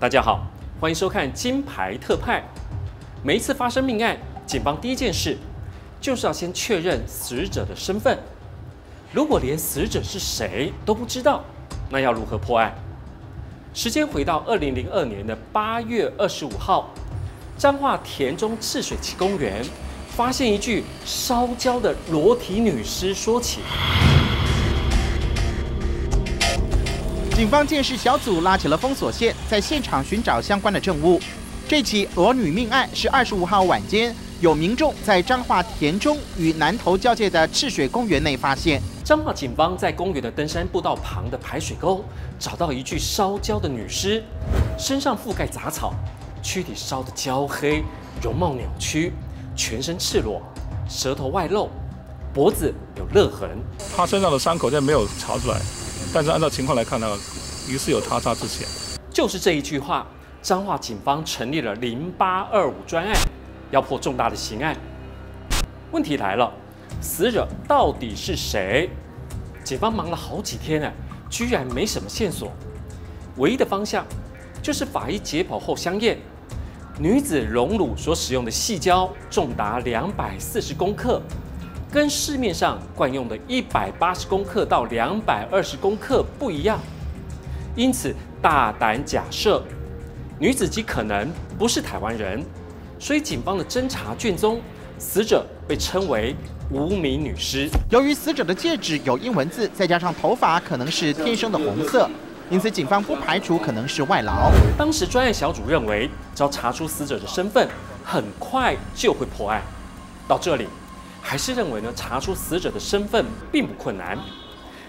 大家好，欢迎收看《金牌特派》。每一次发生命案，警方第一件事就是要先确认死者的身份。如果连死者是谁都不知道，那要如何破案？时间回到二零零二年的八月二十五号，彰化田中赤水溪公园发现一具烧焦的裸体女尸，说起。警方建识小组拉起了封锁线，在现场寻找相关的证物。这起裸女命案是二十五号晚间，有民众在彰化田中与南投交界的赤水公园内发现。彰化警方在公园的登山步道旁的排水沟找到一具烧焦的女尸，身上覆盖杂草，躯体烧得焦黑，容貌扭曲，全身赤裸，舌头外露，脖子有勒痕。她身上的伤口现在没有查出来。但是按照情况来看呢，于是有他杀之嫌。就是这一句话，彰化警方成立了零八二五专案，要破重大的刑案。问题来了，死者到底是谁？警方忙了好几天呢，居然没什么线索。唯一的方向就是法医解剖后相验，女子隆乳所使用的细胶重达两百四十公克。跟市面上惯用的一百八十公克到两百二十公克不一样，因此大胆假设女子极可能不是台湾人，所以警方的侦查卷宗，死者被称为无名女尸。由于死者的戒指有英文字，再加上头发可能是天生的红色，因此警方不排除可能是外劳。当时专案小组认为，只要查出死者的身份，很快就会破案。到这里。还是认为呢，查出死者的身份并不困难。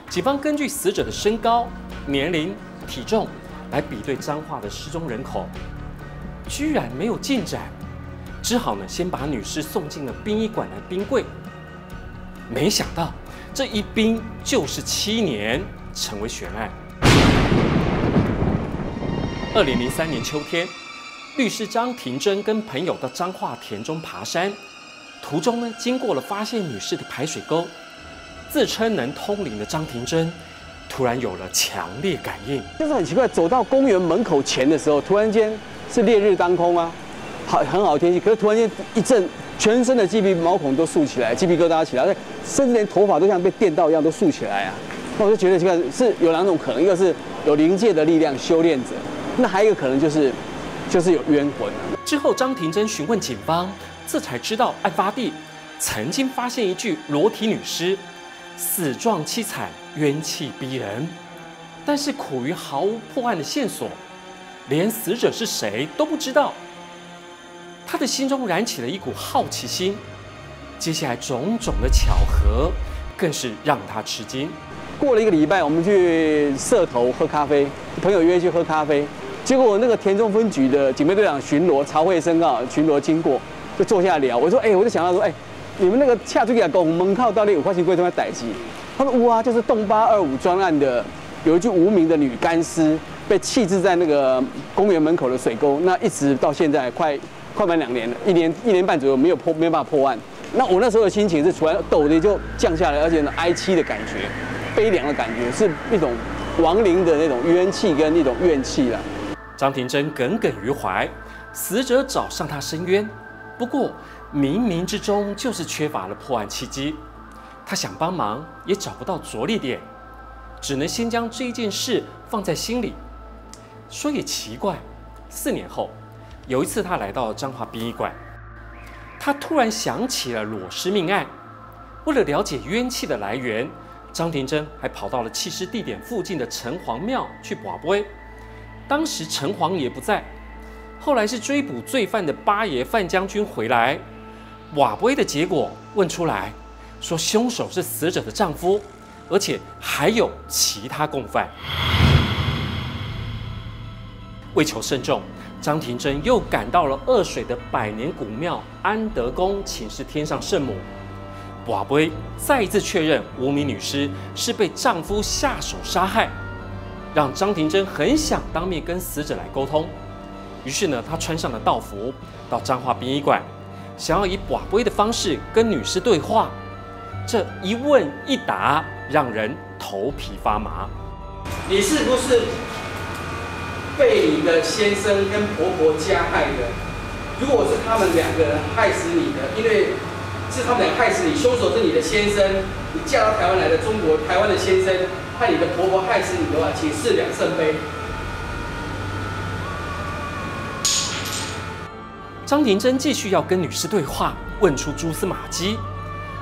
警方根据死者的身高、年龄、体重来比对彰化的失踪人口，居然没有进展，只好呢先把女尸送进了殡仪馆的冰柜。没想到这一冰就是七年，成为悬案。二零零三年秋天，律师张庭珍跟朋友到彰化田中爬山。途中呢，经过了发现女士的排水沟，自称能通灵的张庭珍，突然有了强烈感应。就是很奇怪，走到公园门口前的时候，突然间是烈日当空啊，好很好的天气，可是突然间一阵，全身的鸡皮毛孔都竖起来，鸡皮疙瘩起来，甚至连头发都像被电到一样都竖起来啊。那我就觉得奇怪是有两种可能，一个是有灵界的力量修炼者，那还有一个可能就是就是有冤魂。之后，张庭珍询问警方。这才知道，案发地曾经发现一具裸体女尸，死状凄惨，冤气逼人。但是苦于毫无破案的线索，连死者是谁都不知道。他的心中燃起了一股好奇心。接下来种种的巧合，更是让他吃惊。过了一个礼拜，我们去社头喝咖啡，朋友约去喝咖啡，结果那个田中分局的警备队长巡逻曹慧生啊，巡逻经过。就坐下聊，我说，哎，我就想到说，哎，你们那个恰出去讲门靠到底五块钱贵重在逮鸡，他说，哇，就是洞八二五专案的，有一具无名的女干尸被弃置在那个公园门口的水沟，那一直到现在快快满两年了，一年一年半左右没有破，没有办法破案。那我那时候的心情是，突然陡的就降下来，而且呢哀戚的感觉，悲凉的感觉，是一种亡灵的那种冤气跟一种怨气了。张庭珍耿耿于怀，死者找上他申冤。不过，冥冥之中就是缺乏了破案契机。他想帮忙，也找不到着力点，只能先将这一件事放在心里。说也奇怪，四年后，有一次他来到彰化殡仪馆，他突然想起了裸尸命案。为了了解冤气的来源，张庭珍还跑到了弃尸地点附近的城隍庙去卜龟。当时城隍爷不在。后来是追捕罪犯的八爷范将军回来，瓦威的结果问出来，说凶手是死者的丈夫，而且还有其他共犯。为求慎重，张庭珍又赶到了二水的百年古庙安德宫请示天上圣母。瓦威再一次确认无名女尸是被丈夫下手杀害，让张庭珍很想当面跟死者来沟通。于是呢，他穿上了道服，到彰化殡仪馆，想要以寡龟的方式跟女士对话。这一问一答，让人头皮发麻。你是不是被你的先生跟婆婆加害的，如果是他们两个人害死你的，因为是他们俩害死你，凶手是你的先生，你嫁到台湾来的中国台湾的先生，害你的婆婆害死你的话，请四两圣杯。张廷珍继续要跟女士对话，问出蛛丝马迹。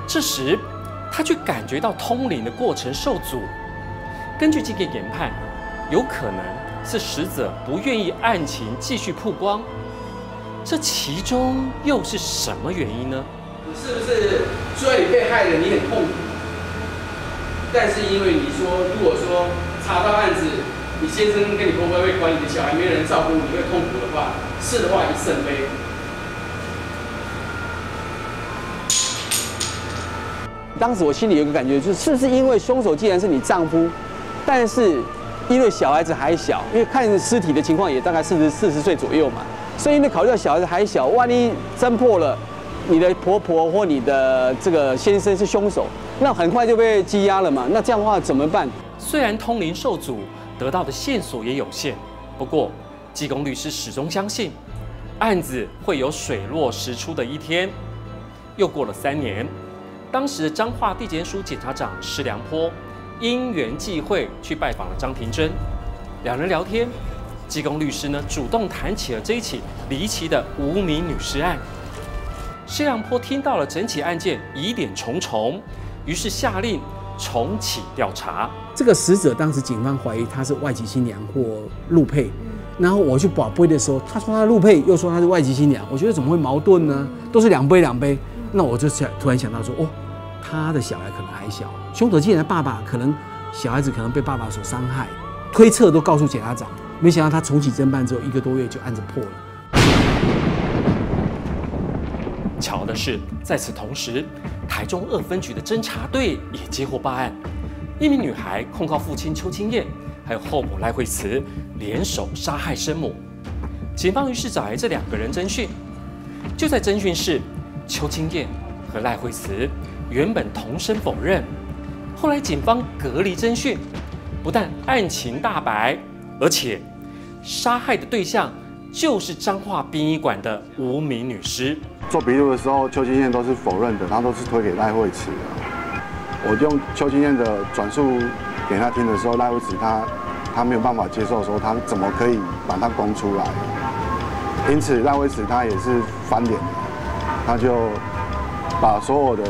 这时，他却感觉到通灵的过程受阻。根据这个研判，有可能是死者不愿意案情继续曝光。这其中又是什么原因呢？是不是虽然你被害了，你很痛苦，但是因为你说，如果说查到案子，你先生跟你婆婆会管你的小孩，没人照顾你会痛苦的话，是的话一圣杯。当时我心里有个感觉，就是是不是因为凶手既然是你丈夫，但是因为小孩子还小，因为看尸体的情况也大概四十四十岁左右嘛，所以因为考虑到小孩子还小，万一侦破了，你的婆婆或你的这个先生是凶手，那很快就被羁押了嘛。那这样的话怎么办？虽然通灵受阻，得到的线索也有限，不过济公律师始终相信，案子会有水落石出的一天。又过了三年。当时的彰化地检署检察长施良坡因缘际会去拜访了张庭珍，两人聊天，济公律师呢主动谈起了这一起离奇的无名女尸案。施良坡听到了整起案件疑点重重，于是下令重启调查。这个死者当时警方怀疑他是外籍新娘或陆配，然后我去保杯的时候，他说他陆配，又说他是外籍新娘，我觉得怎么会矛盾呢？都是两杯两杯。那我就想突然想到说，哦，他的小孩可能还小，凶手竟然爸爸可能小孩子可能被爸爸所伤害，推测都告诉检察长，没想到他重启侦办之后一个多月就案子破了。巧的是，在此同时，台中二分局的侦查队也接获报案，一名女孩控告父亲邱清燕还有后母赖惠慈联手杀害生母，警方于是找来这两个人侦讯，就在侦讯室。邱清燕和赖惠慈原本同声否认，后来警方隔离侦讯，不但案情大白，而且杀害的对象就是彰化殡仪馆的无名女尸。做笔录的时候，邱清燕都是否认的，然后都是推给赖惠慈的。我用邱清燕的转述给他听的时候，赖惠慈他他没有办法接受，说他怎么可以把他供出来？因此赖惠慈他也是翻脸。他就把所有的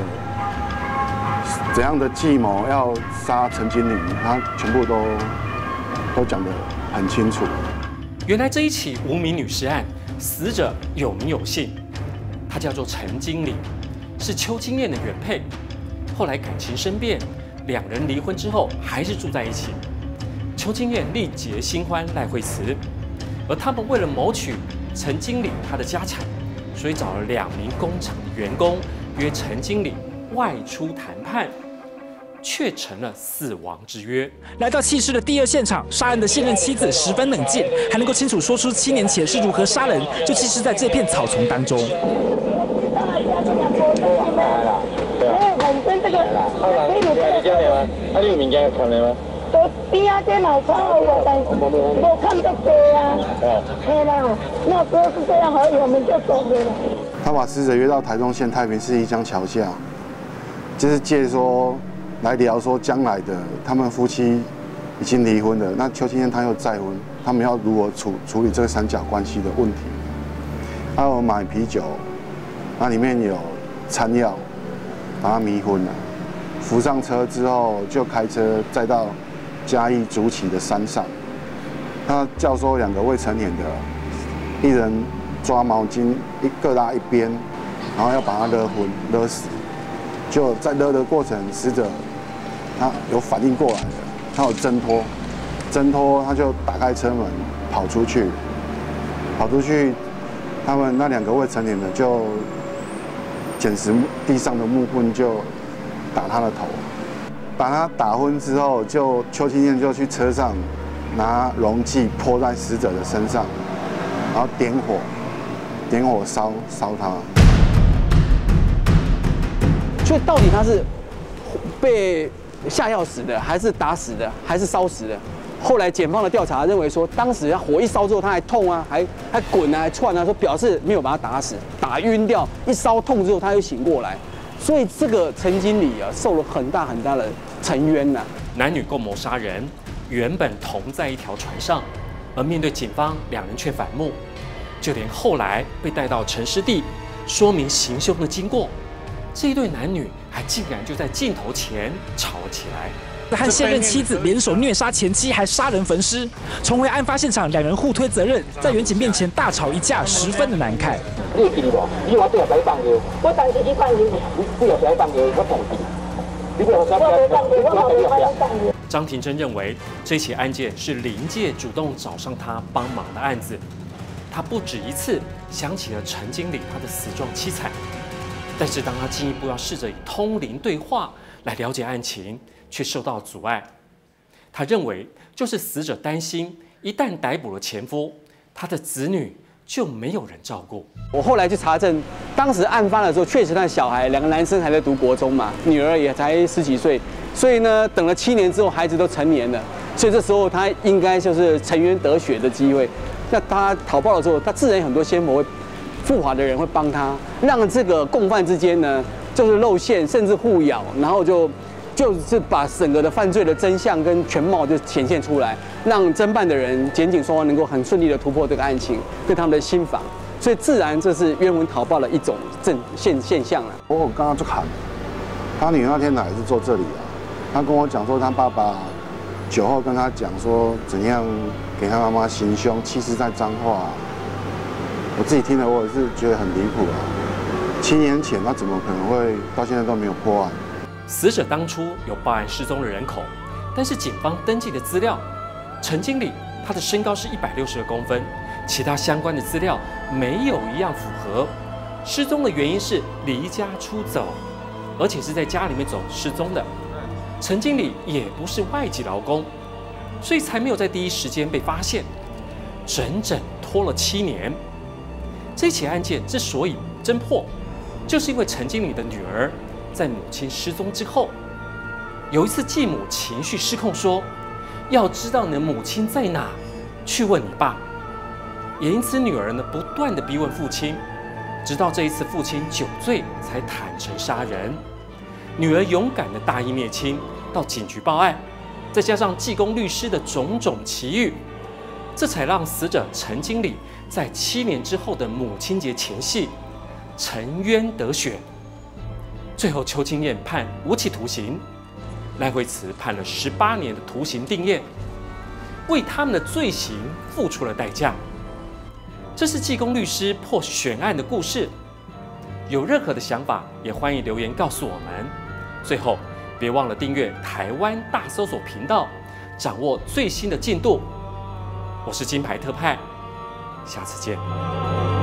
怎样的计谋要杀陈经理，他全部都都讲得很清楚。原来这一起无名女尸案，死者有名有姓，他叫做陈经理，是邱金燕的原配。后来感情生变，两人离婚之后还是住在一起。邱金燕力结新欢赖惠慈，而他们为了谋取陈经理他的家产。所以找了两名工厂的员工，约陈经理外出谈判，却成了死亡之约。来到弃尸的第二现场，杀人的现任妻子十分冷静，还能够清楚说出七年前是如何杀人，就弃尸在这片草丛当中。边啊，这老窗户我但我看到过啊。对啦，那时候是这样而已，我们就走了。他把死者约到台中县太平市一江桥下，就是借说来聊说将来的他们夫妻已经离婚了，那邱清燕他又再婚，他们要如何处处理这个三角关系的问题？还有买啤酒，那里面有餐药，把他迷昏了，扶上车之后就开车再到。嘉义竹崎的山上，他教唆两个未成年的，一人抓毛巾一各拉一边，然后要把他勒昏勒死。就在勒的过程，死者他有反应过来的，他有挣脱，挣脱他就打开车门跑出去，跑出去，他们那两个未成年的就捡拾地上的木棍就打他的头。把他打昏之后，就邱清燕就去车上拿溶剂泼在死者的身上，然后点火，点火烧烧他。所以到底他是被下药死的，还是打死的，还是烧死的？后来检方的调查认为说，当时火一烧之后他还痛啊，还还滚啊，还窜啊，说表示没有把他打死，打晕掉，一烧痛之后他又醒过来，所以这个陈经理啊受了很大很大的沉冤呐、男女共谋杀人，原本同在一条船上，而面对警方，两人却反目。就连后来被带到陈尸地，说明行凶的经过，这一对男女还竟然就在镜头前吵了起来。和现任妻子联手虐杀前妻，还杀人焚尸。重回案发现场，两人互推责任，在远景面前大吵一架，十分的难看。你记无？你我对后摆放尿，我当时去放尿，你对后摆放尿，我同意。你对后摆放尿，我同意。张庭珍认为，这起案件是林界主动找上他帮忙的案子。他不止一次想起了陈经理他的死状凄惨，但是当他进一步要试着以通灵对话来了解案情，却受到阻碍。他认为，就是死者担心，一旦逮捕了前夫，他的子女就没有人照顾。我后来去查证，当时案发的时候，确实那小孩两个男生还在读国中嘛，女儿也才十几岁，所以呢，等了七年之后，孩子都成年了，所以这时候他应该就是沉冤得雪的机会。那他逃跑的时候，他自然有很多先佛会复华的人会帮他，让这个共犯之间呢，就是露馅，甚至互咬，然后就就是把整个的犯罪的真相跟全貌就显现出来，让侦办的人、检警双方能够很顺利的突破这个案情，对他们的心防。所以自然这是冤魂逃报的一种正现现象了。我刚刚就喊，他女儿那天来是坐这里啊，他跟我讲说他爸爸酒后跟他讲说怎样给他妈妈行凶，其实在脏话。我自己听了我也是觉得很离谱啊。七年前他怎么可能会到现在都没有破案？死者当初有报案失踪的人口，但是警方登记的资料，陈经理他的身高是一百六十二公分，其他相关的资料没有一样符合。失踪的原因是离家出走，而且是在家里面走失踪的。陈经理也不是外籍劳工，所以才没有在第一时间被发现，整整拖了七年。这起案件之所以侦破，就是因为陈经理的女儿在母亲失踪之后，有一次继母情绪失控，说要知道你的母亲在哪，去问你爸。也因此，女儿呢不断的逼问父亲，直到这一次父亲酒醉才坦诚杀人。女儿勇敢的大义灭亲，到警局报案，再加上济公律师的种种奇遇，这才让死者陈经理在七年之后的母亲节前夕沉冤得雪。最后，邱清燕判无期徒刑，赖惠慈判了十八年的徒刑定谳，为他们的罪行付出了代价。这是济公律师破悬案的故事。有任何的想法，也欢迎留言告诉我们。最后，别忘了订阅台湾大搜索频道，掌握最新的进度。我是金牌特派，下次见。